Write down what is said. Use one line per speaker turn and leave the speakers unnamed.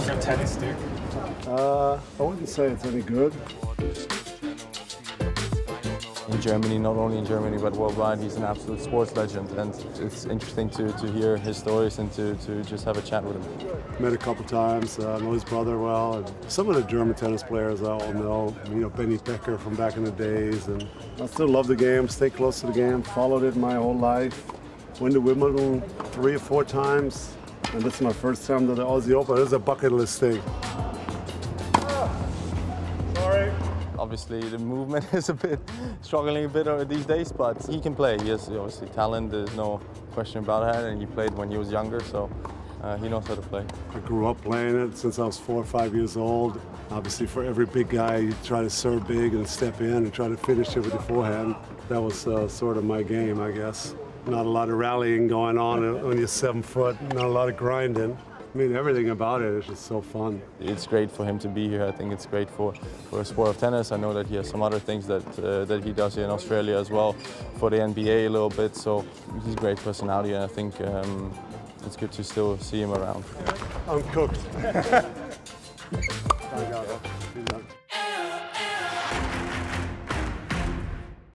tennis stick?
Uh, I wouldn't say it's any good.
In Germany, not only in Germany but worldwide, he's an absolute sports legend, and it's interesting to, to hear his stories and to, to just have a chat with him.
Met a couple times. Uh, know his brother well, and some of the German tennis players I all know. You know Benny Becker from back in the days, and I still love the game. Stay close to the game. Followed it my whole life. Went to Wimbledon three or four times, and this is my first time to the Aussie Open. This is a bucket list thing. Sorry.
Obviously, the movement is a bit struggling a bit these days, but he can play. He has obviously talent. There's no question about that, and he played when he was younger, so uh, he knows how to play.
I grew up playing it since I was four or five years old. Obviously, for every big guy, you try to serve big and step in and try to finish it with your forehand. That was uh, sort of my game, I guess. Not a lot of rallying going on when you're seven foot. Not a lot of grinding. I mean, everything about it is just so fun.
It's great for him to be here. I think it's great for, for the sport of tennis. I know that he has some other things that, uh, that he does here in Australia as well, for the NBA a little bit. So he's a great personality, and I think um, it's good to still see him around.
I'm cooked.